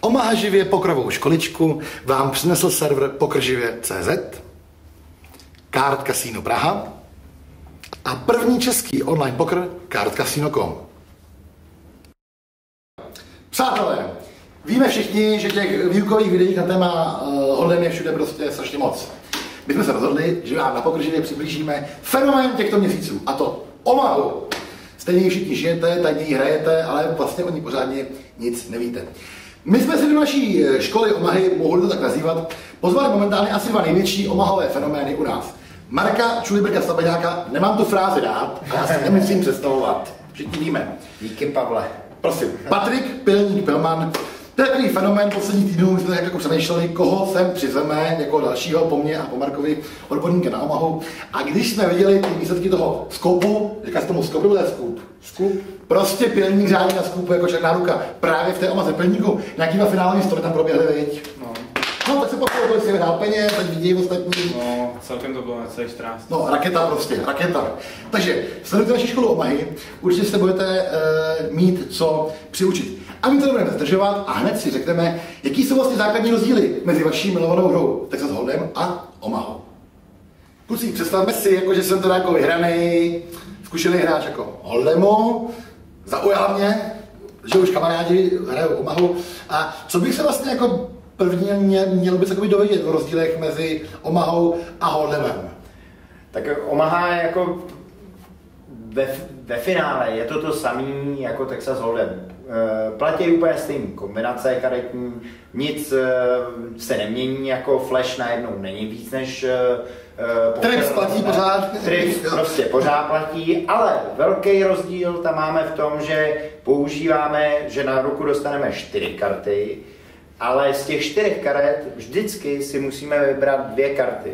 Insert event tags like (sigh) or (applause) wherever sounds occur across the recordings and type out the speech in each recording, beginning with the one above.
Omaha živě pokrovou školičku vám přinesl server pokrživě.cz, Kart Casino Praha a první český online poker kartcasino.com. Přátelé, víme všichni, že těch výukových videí na téma uh, hodem je všude prostě strašně moc. My jsme se rozhodli, že vám na pokrživě přiblížíme fenomén těchto měsíců, a to Omahu. Stejně všichni žijete, ji hrajete, ale vlastně o ní pořádně nic nevíte. My jsme si do naší školy Omahy, mohli to tak nazývat, pozvali momentálně asi dva největší omahové fenomény u nás. Marka Čulibrka Stabaňáka, nemám tu frázi dát, a já si (laughs) nemyslím představovat. Všichni víme. Díky, Pavle. Prosím, Patrik Pilník Pilman, to je takový fenomén posledních týdnů, my jsme tak jako přemýšleli, koho sem přizveme jako dalšího po mně a po Markovi odborníka na Omahu. A když jsme viděli ty výsledky toho skopu, říká se tomu skopu, nebo to je skup? Skup. Prostě pilník řádí na skupu jako černá ruka. Právě v té Omaze pilníku nějaký dva finální story tam proběhly, viď? No, No, tak se pochopil, si vyhrál peněz, teď vidí ostatní. no, celkem to bylo necelých 14. No, raketa prostě, raketa. Takže sledujte naši školu Omahy, určitě se budete uh, mít co přiučit. A my to nebudeme zdržovat a hned si řekneme, jaký jsou vlastně základní rozdíly mezi vaší milovanou hrou Texas Hold'em a Omahou. Kluci, představme si, jako, že jsem teda jako vyhraný, zkušený hráč jako Hold'emu, zaujal mě, že už kamarádi hrajou Omahu. A co bych se vlastně jako prvně měl, měl by se dovědět o rozdílech mezi Omahou a Hold'emem? Tak Omaha je jako ve, ve finále je to to samý jako Texas Hold'em. E, Platí úplně stejné kombinace karetní, nic e, se nemění, jako flash najednou není víc než e, Trips platí pořád. Trips prostě pořád platí, ale velký rozdíl tam máme v tom, že používáme, že na ruku dostaneme čtyři karty, ale z těch čtyřech karet vždycky si musíme vybrat dvě karty.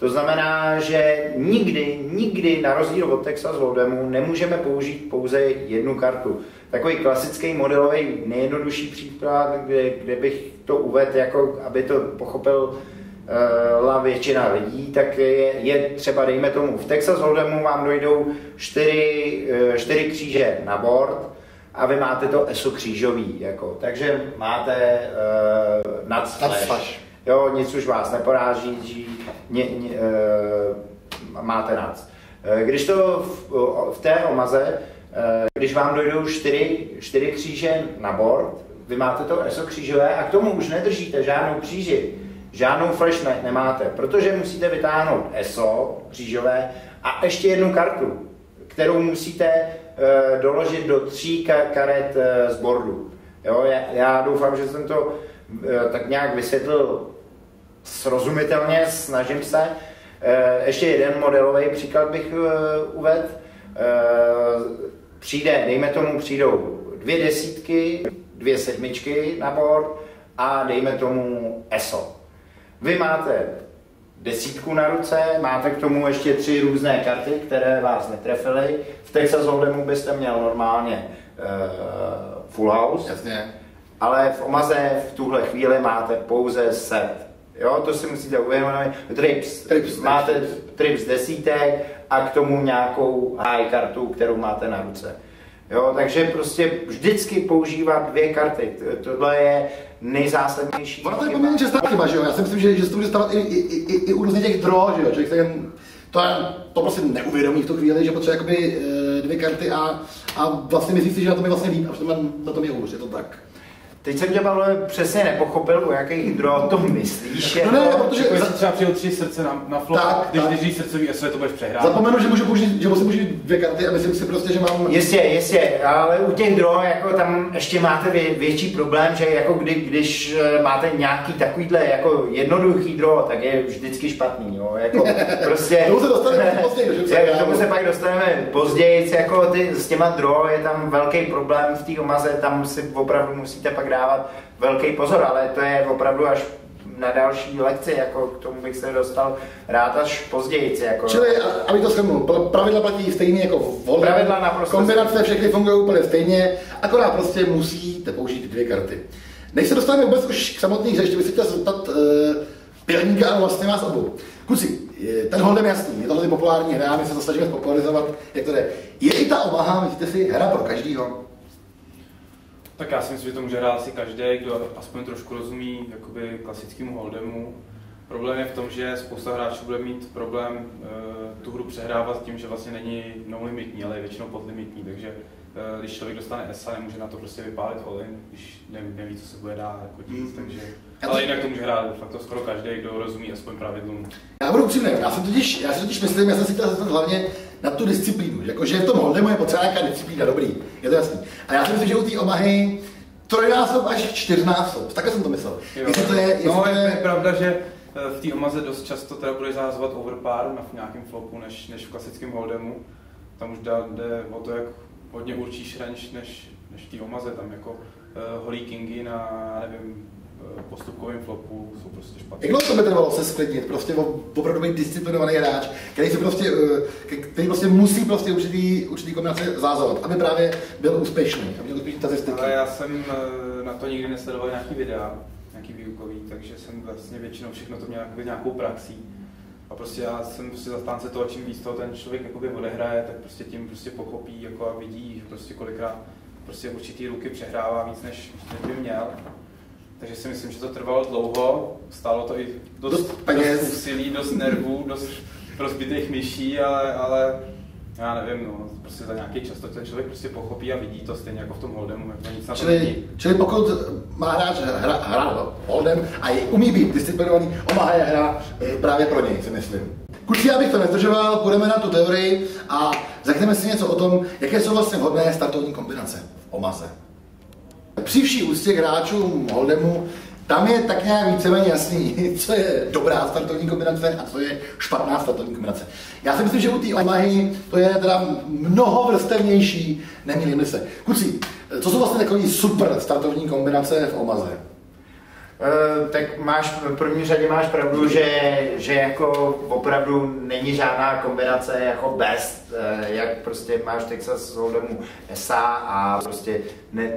To znamená, že nikdy, nikdy na rozdíl od Texas Hold'emu nemůžeme použít pouze jednu kartu. Takový klasický modelový nejjednodušší příklad, kde, kde bych to uvedl, jako aby to pochopil uh, většina lidí, tak je, je třeba, dejme tomu, v Texas Hold'emu vám dojdou čtyři, uh, čtyři kříže na board a vy máte to ESO křížový, jako, takže máte uh, nad Nad slash. Jo, nic už vás neporáží, ně, ně, e, máte nás. E, když to v, v té omaze, e, když vám dojdou čtyři, čtyři kříže na board, vy máte to ESO křížové a k tomu už nedržíte žádnou kříži, žádnou flash ne, nemáte, protože musíte vytáhnout ESO křížové a ještě jednu kartu, kterou musíte e, doložit do tří ka- karet e, z boardu. Jo, já, já doufám, že jsem to e, tak nějak vysvětlil srozumitelně, snažím se. E, ještě jeden modelový příklad bych e, uvedl. E, přijde, dejme tomu, přijdou dvě desítky, dvě sedmičky na board a dejme tomu ESO. Vy máte desítku na ruce, máte k tomu ještě tři různé karty, které vás netrefily. V Texas Hold'emu byste měl normálně e, full house, Jasně. ale v Omaze v tuhle chvíli máte pouze set. Jo, to si musíte uvědomit. Trips. Trips, máte trips desítek a k tomu nějakou high kartu, kterou máte na ruce. Jo, takže prostě vždycky používat dvě karty. Tohle je nejzásadnější. Ono to je poměrně častá chyba, že jo? Já si myslím, že, že se to může stávat i, i, i, i u různých těch dro, že jo? Člověk se jen, to, je, to prostě neuvědomí v tu chvíli, že potřebuje jakoby eh, dvě karty a, a vlastně myslí si, že na tom je vlastně líp a přitom na tom je hůř, je to tak. Teď jsem tě, Pavle, přesně nepochopil, o jakých dro to myslíš. No ne, jako- protože Jako za, třeba přijel tři srdce na, na flop, Tak, když tak. držíš srdcový SO, to budeš přehrát. zapomenu, že můžu použít, že musím použít dvě karty a myslím si prostě, že mám... Jistě, jistě, ale u těch dro, jako tam ještě máte vě, větší problém, že jako kdy, když eh, máte nějaký takovýhle jako jednoduchý dro, tak je vždycky špatný, jo, jako (laughs) prostě... Tomu se dostaneme později, že (laughs) Jak, tomu se pak dostaneme později, jako ty, s těma dro je tam velký problém v té omaze, tam si opravdu musíte pak dávat velký pozor, ale to je opravdu až na další lekci, jako k tomu bych se dostal rád až později. Jako. Čili, aby to shrnul, pra- pravidla platí stejně jako v Hold'em. Pravidla naprosto Kombinace všechny fungují úplně stejně, akorát prostě musíte použít dvě karty. Než se dostaneme vůbec už k samotné hře, ještě bych se chtěl zeptat uh, pilníka a vlastně vás obou. Kluci, ten Hold'em je jasný, je to hodně populární hra, my se to snažíme popularizovat, jak to jde. Je i ta Omaha, myslíte si, hra pro každýho? Tak já si myslím, že to může hrát asi každý, kdo aspoň trošku rozumí jakoby klasickému holdemu. Problém je v tom, že spousta hráčů bude mít problém uh, tu hru přehrávat tím, že vlastně není no limitní, ale je většinou podlimitní, takže uh, když člověk dostane ESA, nemůže na to prostě vypálit all když neví, neví, co se bude dát jako dít, mm. takže ale jinak to může hrát fakt to skoro každý, kdo rozumí aspoň pravidlům. Já budu upřímný, já, jsem totiž, já si totiž myslím, já jsem si chtěl zeptat hlavně na tu disciplínu, jakože v tom holdemu je potřeba nějaká disciplína, dobrý, je to jasný. A já si myslím, že u té Omahy trojnásob až čtyřnásob, takhle jsem to myslel. Jo. Jestli to je, jestli no, to je... je pravda, že eh, v té Omaze dost často teda bude zahazovat overpar na nějakém flopu než, než v klasickém holdemu. Tam už jde o to, jak hodně určíš range než, než v té Omaze, tam jako uh, holí kingy na, nevím, postupkovém flopu jsou prostě špatné. Jak dlouho to by trvalo se sklidnit? Prostě opravdu být disciplinovaný hráč, který se prostě, eh, který prostě musí prostě určitý, určitý kombinace zázovat, aby právě byl úspěšný, aby měl úspěšný statistiky. Ale já jsem eh, na to nikdy nesledoval nějaký videa, nějaký výukový, takže jsem vlastně většinou všechno to měl nějakou praxí. A prostě já jsem prostě zastánce toho, čím víc toho ten člověk jakoby odehraje, tak prostě tím prostě pochopí jako a vidí, že prostě kolikrát prostě určitý ruky přehrává víc, než, než by měl. Takže si myslím, že to trvalo dlouho, stálo to i dost, dost, peněz. dost úsilí, dost nervů, dost rozbitých myší, ale, ale já nevím, no, prostě za nějaký čas to ten člověk prostě pochopí a vidí to stejně jako v tom holdemu, jak nic na čili, to není. Čili pokud má hráč hra, hra holdem a je, umí být disciplinovaný, omáhá je hra právě pro něj, si myslím. Kluci, já bych to nezdržoval, půjdeme na tu teorii a řekneme si něco o tom, jaké jsou vlastně vhodné startovní kombinace v Omaze. Při vší ústě hráčům Holdemu tam je tak nějak víceméně jasný, (laughs) co je dobrá startovní kombinace a co je špatná startovní kombinace. Já si myslím, že u té Omahy to je teda mnoho vrstevnější, nemýlím se. Kuci, co jsou vlastně takové super startovní kombinace v Omaze? Uh, tak máš, v první řadě máš pravdu, že, že jako opravdu není žádná kombinace jako best, uh, jak prostě máš Texas Hold'emu SA a prostě ne,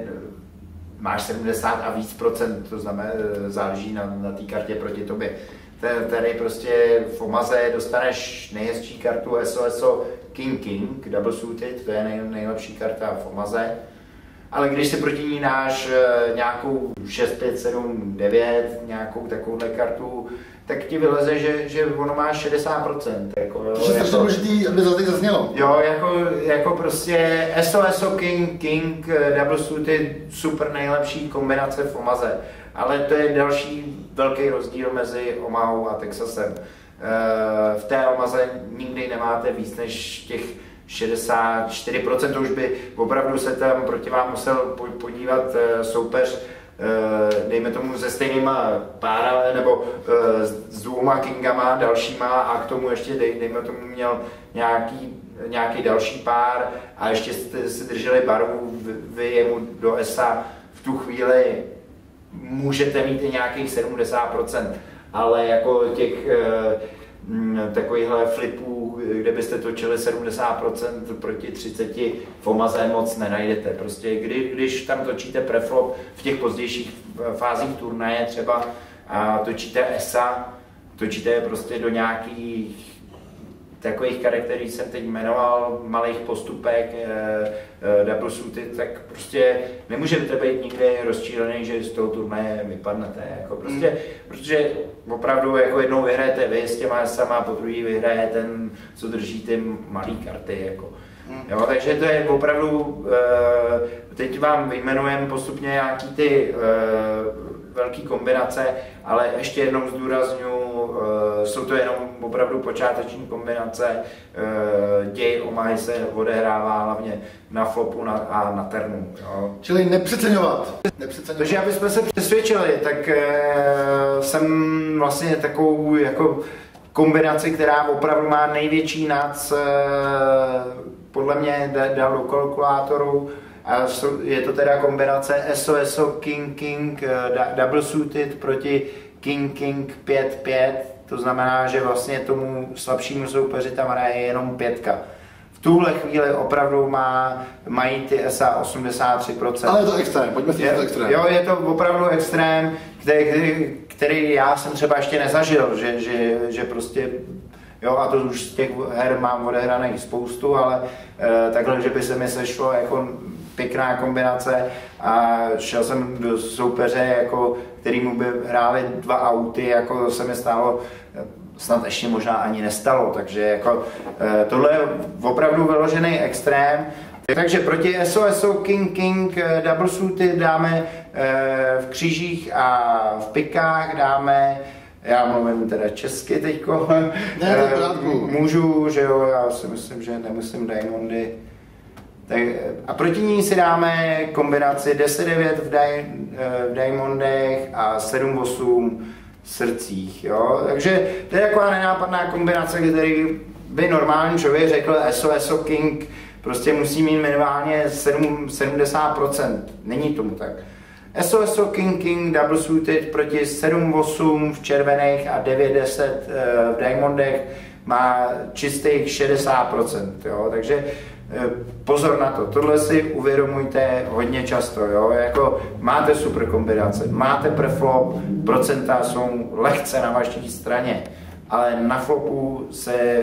máš 70 a víc procent, to znamená, e, záleží na, na té kartě proti tobě. Tady prostě v Omaze dostaneš nejhezčí kartu SOSO King King, double suited, to je nej, nejlepší karta v Omaze. Ale když si proti ní náš e, nějakou 6, 5, 7, 9, nějakou takovouhle kartu, tak ti vyleze, že, že ono má 60%. To je strašně důležitý, aby to teď zaznělo. Jo, jako, jako prostě SOSO King, King, eh, Double Suity, super nejlepší kombinace v Omaze. Ale to je další velký rozdíl mezi Omahou a Texasem. Eh, v té Omaze nikdy nemáte víc než těch 64%, to už by opravdu se tam proti vám musel podívat eh, soupeř dejme tomu se stejnýma pára nebo eh, s dvouma kingama dalšíma a k tomu ještě dej, dejme tomu měl nějaký, nějaký další pár a ještě jste si drželi barvu, vy jemu do ESA v tu chvíli můžete mít i nějakých 70%, ale jako těch eh, takovýchhle flipů, kde byste točili 70% proti 30 v Omaze moc nenajdete. Prostě kdy, když tam točíte preflop v těch pozdějších fázích turnaje třeba a točíte ESA, točíte je prostě do nějakých takových karet, který jsem teď jmenoval, malých postupek, e, e, double suity, tak prostě nemůžete být nikdy rozčílený, že z toho turnaje vypadnete. Jako prostě, mm. Protože opravdu jako jednou vyhrajete vy s těma sama, po druhý vyhraje ten, co drží ty malé karty. Jako. Mm. Jo, takže to je opravdu, e, teď vám vyjmenujeme postupně nějaký ty velké kombinace, ale ještě jednou zdůraznu, e, jsou to jenom opravdu počáteční kombinace. E, děj Omahy se odehrává hlavně na flopu na, a na ternu. Jo. Čili nepřeceňovat. nepřeceňovat. Takže aby jsme se přesvědčili, tak e, jsem vlastně takovou jako kombinaci, která opravdu má největší nac, podle mě dal do kalkulátoru, a je to teda kombinace SOSO King King Double Suited proti King King 5-5, to znamená, že vlastně tomu slabšímu soupeři tam hraje jenom pětka. V tuhle chvíli opravdu má, mají ty SA 83%. Ale je to extrém, pojďme si to extrém. Jo, je to opravdu extrém, který, který, já jsem třeba ještě nezažil, že, že, že prostě Jo, a to už z těch her mám odehraných spoustu, ale e, takhle, že by se mi sešlo jako pěkná kombinace a šel jsem do soupeře, jako, který mu by hráli dva auty, jako se mi stalo snad ještě možná ani nestalo, takže jako eh, tohle je opravdu vyložený extrém. Takže proti SOSO King King eh, Double Suity dáme eh, v křížích a v pikách dáme já mluvím teda česky teďko. Ne, Můžu, že jo, já si myslím, že nemusím Diamondy. Tak, a proti ní si dáme kombinaci 10-9 v, di, v Diamondech a 7-8 srdcích. Jo? Takže to je taková nenápadná kombinace, který by normální člověk řekl SOS King prostě musí mít minimálně 7, 70%. Není tomu tak. SOS King King Double Suited proti 7-8 v červených a 9-10 eh, v Diamondech má čistých 60%. Jo? Takže Eh, pozor na to, tohle si uvědomujte hodně často, jo? Jako máte super kombinace, máte preflop, procenta jsou lehce na vaší straně, ale na flopu se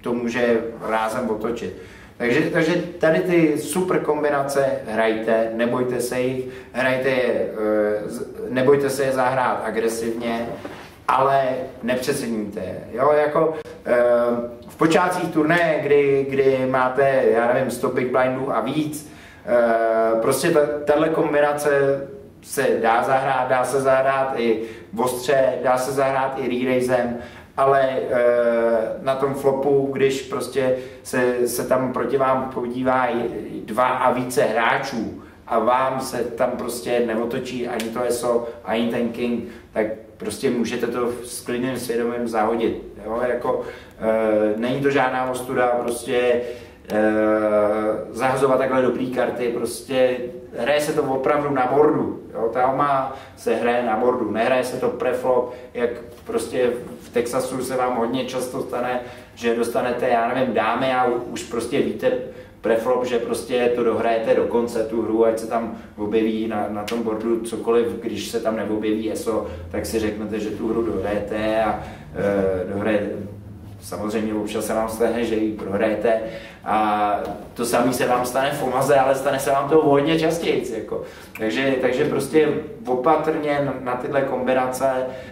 to může rázem otočit. Takže, takže tady ty super kombinace hrajte, nebojte se jich, hrajte je, eh, nebojte se je zahrát agresivně, ale nepřeceňujte je. Jo, jako, eh, počátcích turné, kdy, kdy máte, já nevím, 100 big blindů a víc, eh, prostě tahle kombinace se dá zahrát, dá se zahrát i ostře, dá se zahrát i re ale e, na tom flopu, když prostě se, se tam proti vám podívá dva a více hráčů a vám se tam prostě neotočí ani to ESO, ani ten King, tak prostě můžete to s klidným svědomím zahodit. Jo? Jako, e, není to žádná ostuda, prostě e, zahazovat takhle dobrý karty, prostě hraje se to opravdu na bordu. Jo? Ta má se hraje na bordu, nehraje se to preflop, jak prostě v Texasu se vám hodně často stane, že dostanete, já nevím, dámy a už prostě víte, preflop, že prostě to dohrajete do konce tu hru, ať se tam objeví na, na tom bordu cokoliv, když se tam neobjeví ESO, tak si řeknete, že tu hru dohrajete a e, dohrajete, samozřejmě občas se vám stane, že ji prohrajete a to samé se vám stane v Omaze, ale stane se vám to hodně častěji. Jako. Takže, takže prostě opatrně na tyhle kombinace,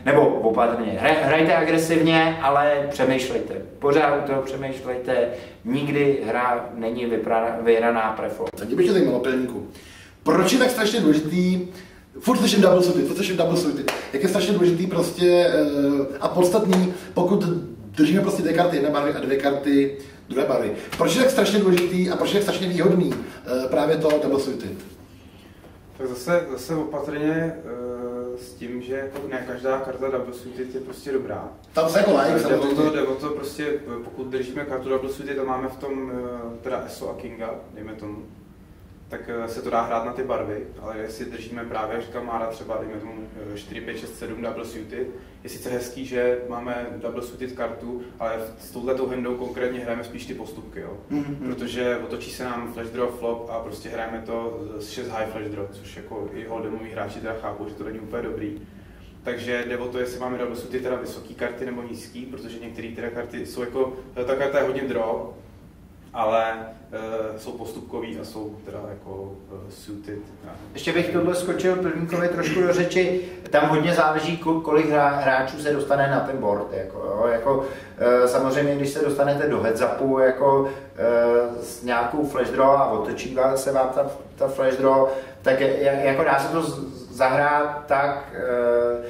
nebo opatrně, hrajte agresivně, ale přemýšlejte. Pořád u toho přemýšlejte, nikdy hra není vyhraná prefo. Tak bych tě zajímalo, Pelníku, proč je tak strašně důležitý furt slyším double suity, furt slyším double suity. Jak je strašně důležitý prostě uh, a podstatný, pokud držíme prostě dvě karty jedné barvy a dvě karty druhé barvy. Proč je tak strašně důležitý a proč je tak strašně výhodný uh, právě to double suited? Tak zase, zase opatrně uh, s tím, že jako ne každá karta double suited je prostě dobrá. Tam se jako like, jde o, to, jde o to prostě, pokud držíme kartu double suited a máme v tom teda ESO a Kinga, dejme tomu, tak eh, se to dá hrát na ty barvy, ale jestli držíme právě, jak říkal Mára, třeba dejme tomu 4, 5, 6, 7 double suited, je sice hezký, že máme double suited kartu, ale s touhletou handou konkrétně hrajeme spíš ty postupky, jo? Mm-hmm. protože otočí se nám flash draw flop a prostě hrajeme to z 6 high flash draw, což jako i holdemoví hráči teda chápou, že to není úplně dobrý. Takže jde o to, jestli máme double suited teda vysoké karty nebo nízké, protože některé teda karty jsou jako, ta karta je hodně draw, ale uh, jsou postupkový a jsou teda jako uh, suited. Ještě bych tohle skočil prvníkovi trošku do řeči, tam hodně záleží, kolik hráčů se dostane na ten board. Jako, jo? Jako, uh, samozřejmě, když se dostanete do headzapu jako, uh, s nějakou flash draw a otočí se vám ta, ta flash draw, tak jako dá se to zahrát tak, uh,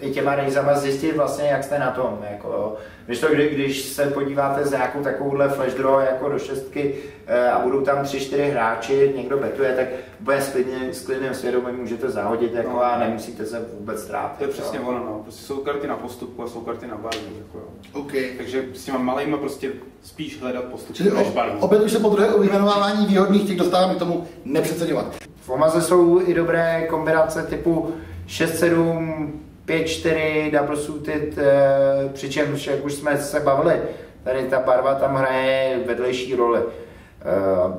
i těma rejzama zjistit vlastně, jak jste na tom. Jako, když, to, kdy, když se podíváte za nějakou takovouhle flash draw jako do šestky eh, a budou tam tři, čtyři hráči, někdo betuje, tak úplně s, klidně, s klidným svědomím můžete zahodit jako, no. a nemusíte se vůbec ztrátit. To je přesně ono, no. Prostě jsou karty na postupku a jsou karty na barvu. Jako, okay. Takže s těma malýma prostě spíš hledat postup Čili než barvu. Opět už se po druhé o vyjmenovávání výhodných těch dostáváme k tomu nepřeceňovat. V Omaze jsou i dobré kombinace typu 6-7, 5-4 double suited, eh, přičemž, jak už jsme se bavili, tady ta barva tam hraje vedlejší roli. Eh,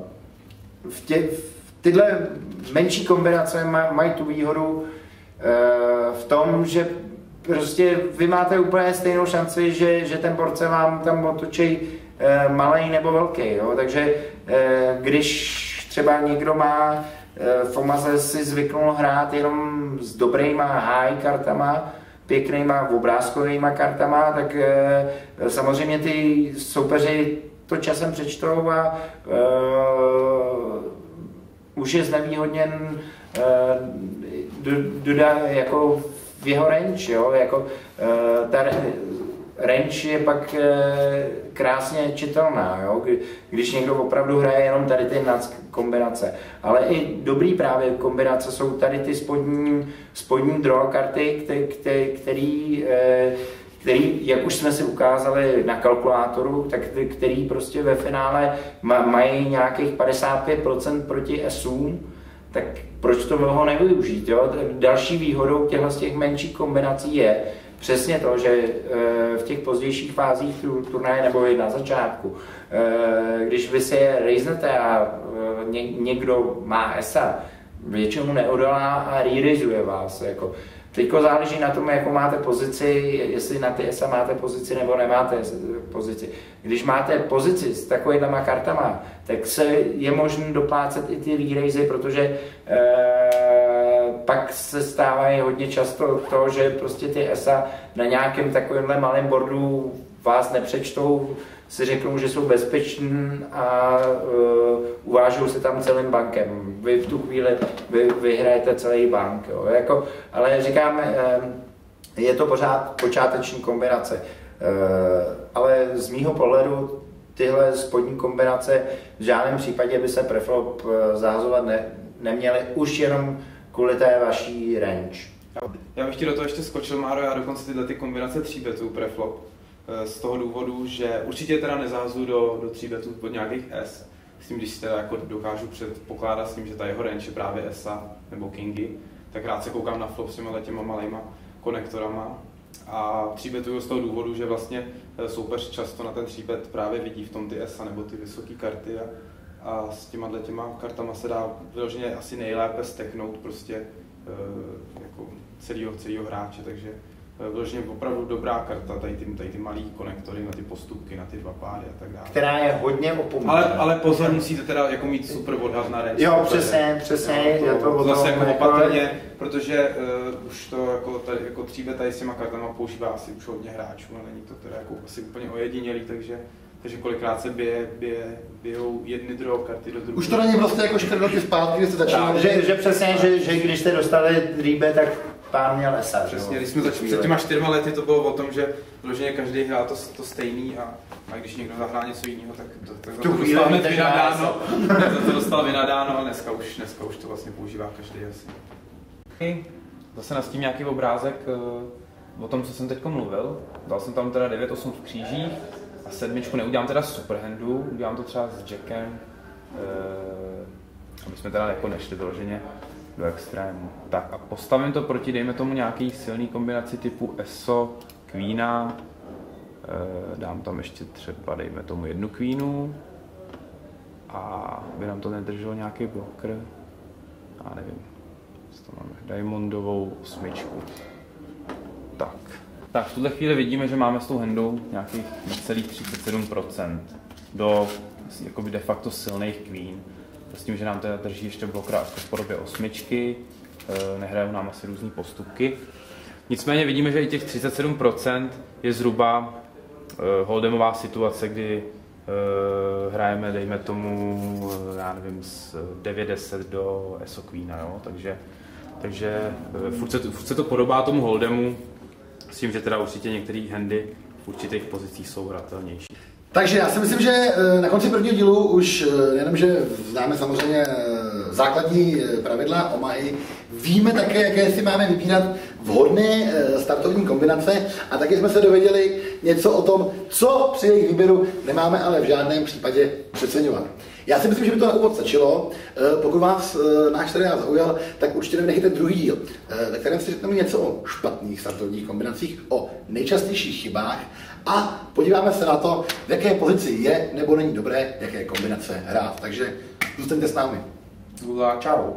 v, tě, v tyhle menší kombinace mají tu výhodu eh, v tom, že prostě vy máte úplně stejnou šanci, že, že ten borce vám tam otočí malý nebo velký. Jo? Takže když třeba někdo má eh, v Omaze si zvyknul hrát jenom s dobrýma high kartama, pěknýma obrázkovýma kartama, tak eh, samozřejmě ty soupeři to časem přečtou a uh, už je znevýhodněn uh, dodá jako v jeho range, jo, jako uh, ta range je pak uh, krásně čitelná, jo, když někdo opravdu hraje jenom tady ty nac kombinace. Ale i dobrý právě kombinace jsou tady ty spodní, spodní draw karty, který, který, uh, který, jak už jsme si ukázali na kalkulátoru, tak který prostě ve finále mají nějakých 55% proti SU, tak proč to mnoho nevyužít? Jo? Další výhodou těchto těch menších kombinací je přesně to, že eh, v těch pozdějších fázích turnaje nebo i na začátku, eh, když vy si je rejznete a eh, někdo má ESA, většinou neodolá a re vás. Jako. Teďko záleží na tom, jakou máte pozici, jestli na ty ESA máte pozici nebo nemáte pozici. Když máte pozici s takovýma kartama, tak se je možné doplácet i ty re protože e, pak se stávají hodně často to, že prostě ty ESA na nějakém takovémhle malém bordu vás nepřečtou, si řeknou, že jsou bezeční a uh, uvážou se tam celým bankem. Vy v tu chvíli vy, vyhrajete celý bank. Jo. Jako, ale říkám, uh, je to pořád počáteční kombinace. Uh, ale z mýho pohledu tyhle spodní kombinace v žádném případě by se preflop zahazovat ne, neměly už jenom kvůli té vaší range. Já bych ti do toho ještě skočil, Máro, já dokonce tyhle ty kombinace 3 betů preflop Eh, z toho důvodu, že určitě teda nezázu do, do 3 betů pod nějakých S. S tím, když teda jako dokážu předpokládat s tím, že ta jeho range je právě ESA nebo Kingy, tak rád se koukám na flop s těma těma malýma konektorama. A 3 betuju z toho důvodu, že vlastně eh, soupeř často na ten 3 bet právě vidí v tom ty ESA nebo ty vysoké karty a, a s těma těma kartama se dá vyloženě asi nejlépe steknout prostě e, jako celýho, celýho hráče, takže vyloženě opravdu dobrá karta, tady ty, tady ty malý konektory na ty postupky, na ty dva páry a tak dále. Která je hodně opomíná. Ale, ale pozor, musíte teda jako mít super odhad na range. Jo, přesně, přesně. Jo, to, to zase jako opatrně, protože uh, už to jako, tady, jako tříbe tady s těma kartama používá asi už hodně hráčů, ale není to teda jako asi úplně ojedinělý, takže takže kolikrát se bije, bije, bijou jedny draw karty do druhé. Už to není prostě jako škrtnout zpátky, když jste začínali. Že, že přesně, že, že když jste dostali rýbe, tak pán měl lesa. Přesně, když jsme začali před těma čtyřma lety, to bylo o tom, že vloženě každý hrál to, to stejný a, a když někdo zahrál něco jiného, tak to, tak to, to dostal hned vynadáno. (laughs) to, to dostal vynadáno, ale dneska už, dneska už to vlastně používá každý asi. Zase na tím nějaký obrázek eh, o tom, co jsem teď mluvil. Dal jsem tam teda 9-8 v křížích a sedmičku neudělám teda superhandu, udělám to třeba s Jackem, eh, aby jsme teda jako nešli vyloženě do extrému. Tak a postavím to proti, dejme tomu nějaký silný kombinaci typu ESO, Queena, e, dám tam ještě třeba, dejme tomu jednu Queenu a by nám to nedrželo nějaký bloker, já nevím, to máme Diamondovou osmičku. Tak. Tak v tuhle chvíli vidíme, že máme s tou handou nějakých necelých 37% do jakoby de facto silných queen s tím, že nám teda drží ještě blokra v podobě osmičky, eh, nehrajou nám asi různé postupky. Nicméně vidíme, že i těch 37% je zhruba eh, holdemová situace, kdy eh, hrajeme, dejme tomu, já nevím, z 9-10 do ESO Queena, jo? takže, takže furt se, to, furt se to podobá tomu holdemu, s tím, že teda určitě některé handy v určitých pozicích jsou hratelnější. Takže já si myslím, že eh, na konci prvního dílu už eh, jenom, že známe samozřejmě eh, základní pravidla OMAI, víme také, jaké si máme vybírat vhodné startovní kombinace a taky jsme se dověděli něco o tom, co při jejich výběru nemáme ale v žádném případě přeceňovat. Já si myslím, že by to na úvod stačilo. Pokud vás náš seriál zaujal, tak určitě nenechejte druhý díl, ve kterém si řekneme něco o špatných startovních kombinacích, o nejčastějších chybách a podíváme se na to, v jaké pozici je nebo není dobré, jaké kombinace hrát. Takže zůstaňte s námi. Čau.